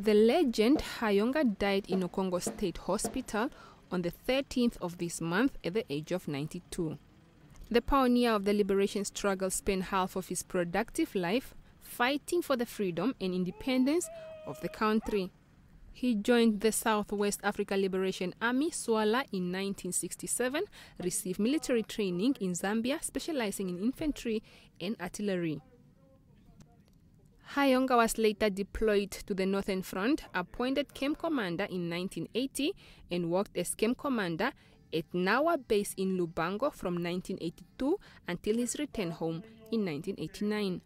The legend Hayoonga died in Okongo State Hospital on the 13th of this month at the age of 92. The pioneer of the liberation struggle spent half of his productive life fighting for the freedom and independence of the country. He joined the Southwest Africa Liberation Army, SWALA, in 1967, received military training in Zambia, specializing in infantry and artillery. Hayonga was later deployed to the Northern Front, appointed camp commander in 1980, and worked as camp commander at Nawa base in Lubango from 1982 until his return home in 1989.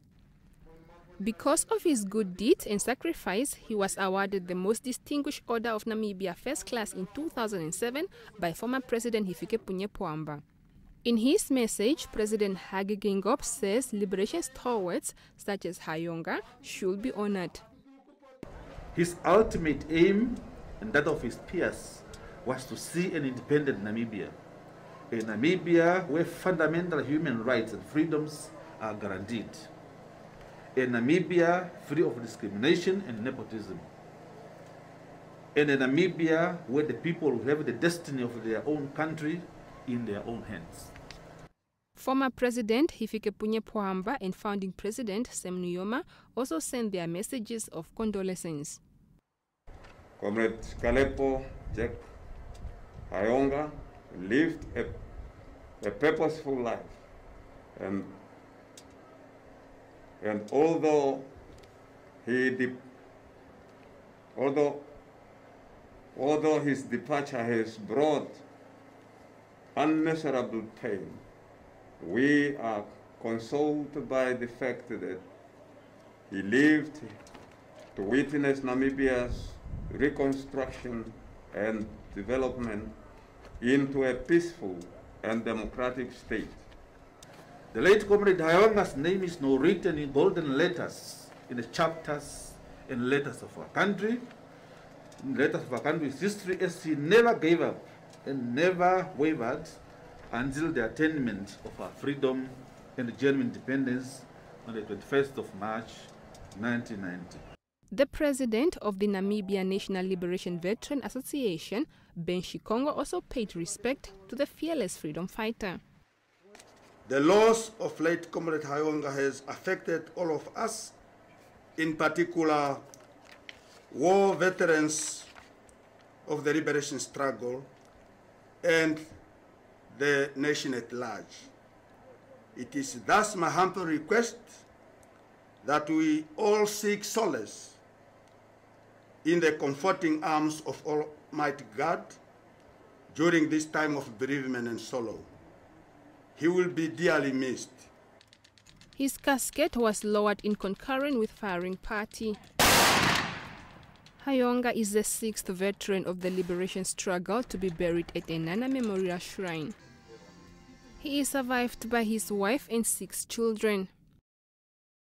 Because of his good deeds and sacrifice, he was awarded the Most Distinguished Order of Namibia First Class in 2007 by former President Hifikepunye Pohamba. In his message, President Hage Geingob says liberation stalwarts such as Hayoonga should be honored. His ultimate aim and that of his peers was to see an independent Namibia, a Namibia where fundamental human rights and freedoms are guaranteed, a Namibia free of discrimination and nepotism, and a Namibia where the people have the destiny of their own country in their own hands. Former President Hifikepunye Pohamba and founding President Sam Nujoma also sent their messages of condolences. Comrade Kalepo Jack Hayoonga lived a, a purposeful life and and although he although although his departure has brought unmeasurable pain we are consoled by the fact that he lived to witness Namibia's reconstruction and development into a peaceful and democratic state. The late Comrade Hayoonga's name is now written in golden letters in the chapters and letters of our country, in letters of our country's history, as he never gave up and never wavered until the attainment of our freedom and genuine independence on the 21st of March 1990. The president of the Namibia National Liberation Veteran Association, Ben Shikongo, also paid respect to the fearless freedom fighter. The loss of late Comrade Hayoonga has affected all of us, in particular war veterans of the liberation struggle and the nation at large. It is thus my humble request that we all seek solace in the comforting arms of Almighty God during this time of bereavement and sorrow. He will be dearly missed. His casket was lowered in concurrence with firing party. Hayoonga is the sixth veteran of the liberation struggle to be buried at Eenhana Memorial Shrine. He is survived by his wife and six children.